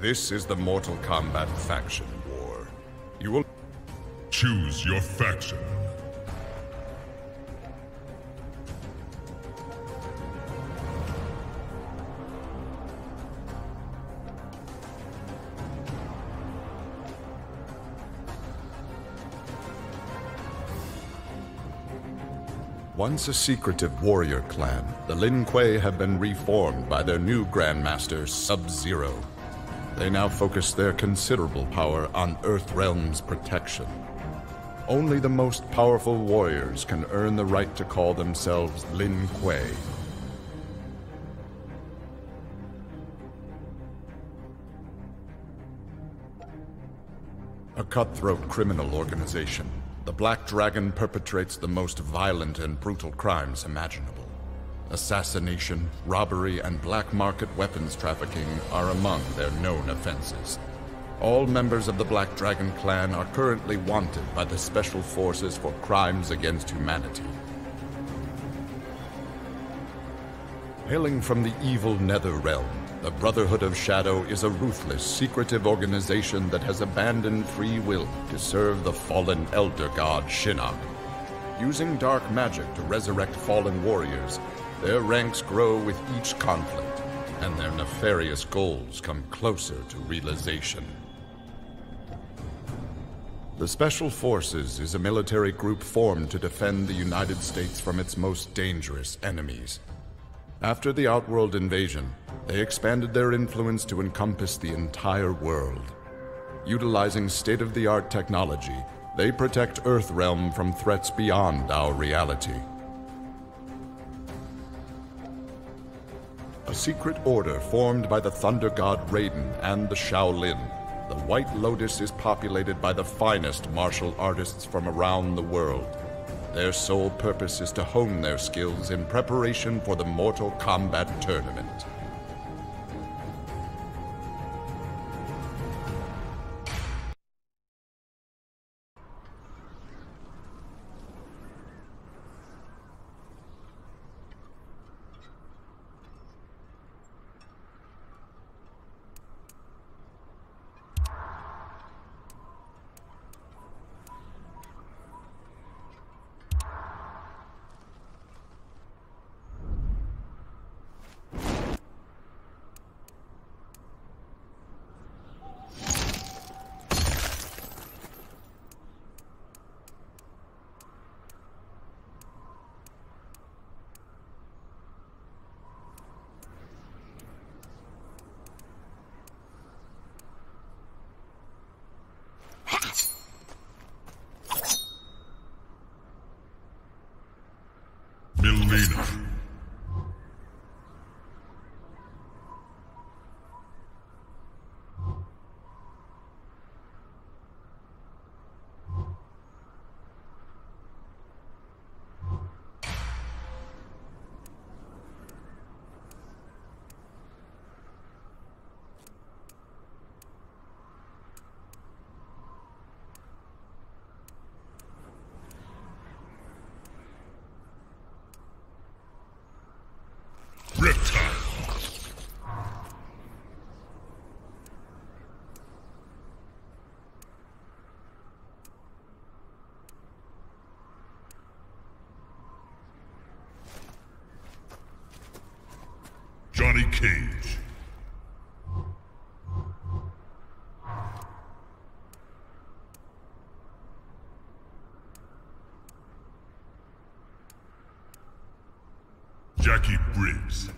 This is the Mortal Kombat faction war. You will choose your faction. Once a secretive warrior clan, the Lin Kuei have been reformed by their new Grandmaster, Sub-Zero. They now focus their considerable power on Earthrealm's protection. Only the most powerful warriors can earn the right to call themselves Lin Kuei. A cutthroat criminal organization, the Black Dragon perpetrates the most violent and brutal crimes imaginable. Assassination, robbery, and black market weapons trafficking are among their known offenses. All members of the Black Dragon clan are currently wanted by the Special Forces for crimes against humanity. Hailing from the evil Nether Realm, the Brotherhood of Shadow is a ruthless, secretive organization that has abandoned free will to serve the fallen Elder God Shinnok. Using dark magic to resurrect fallen warriors, their ranks grow with each conflict, and their nefarious goals come closer to realization. The Special Forces is a military group formed to defend the United States from its most dangerous enemies. After the Outworld invasion, they expanded their influence to encompass the entire world. Utilizing state-of-the-art technology, they protect Earthrealm from threats beyond our reality. A secret order formed by the Thunder God Raiden and the Shaolin. The White Lotus is populated by the finest martial artists from around the world. Their sole purpose is to hone their skills in preparation for the Mortal Kombat tournament. Mileena. Cage. Jacqui Briggs.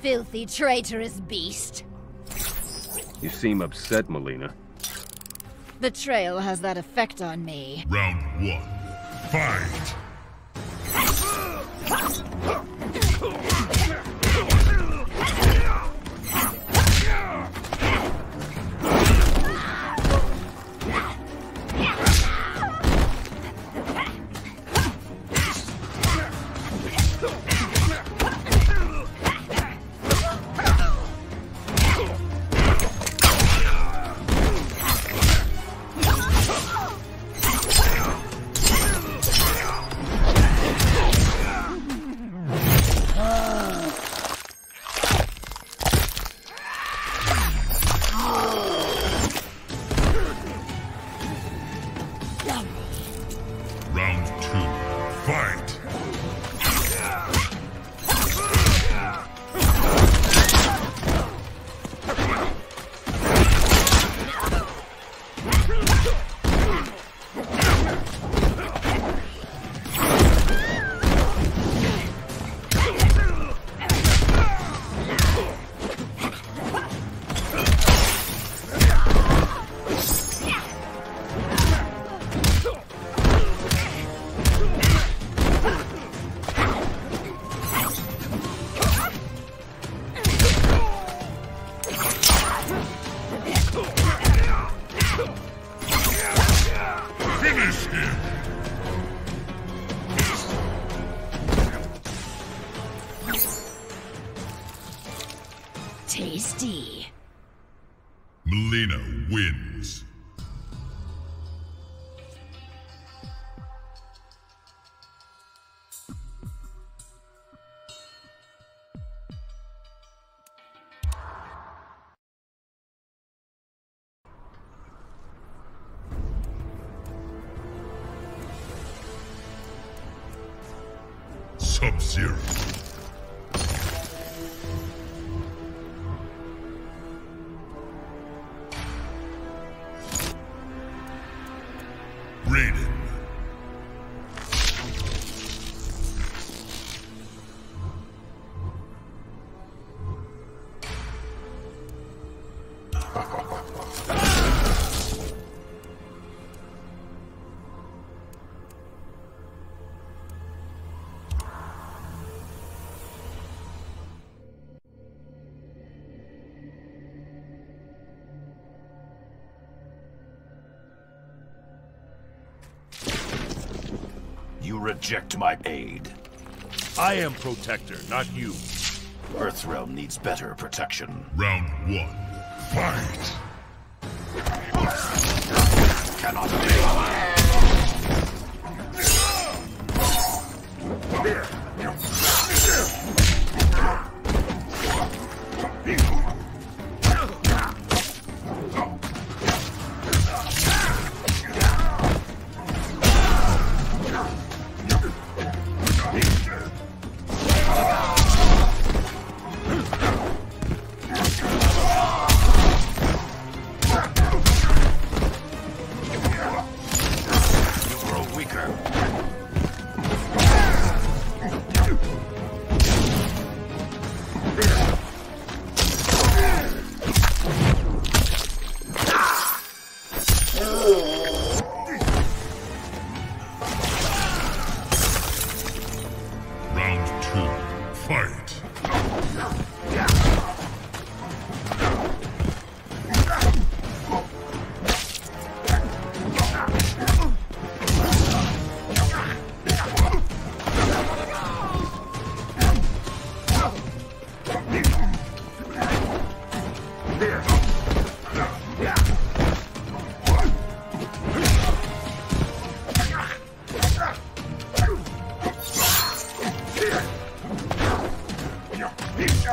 Filthy, traitorous beast. You seem upset, Mileena. Betrayal has that effect on me. Round one. Fight! Tasty. Mileena wins. Sub-Zero. You reject my aid. I am Protector, not you. Earthrealm needs better protection. Round one. Fight! Cannot be.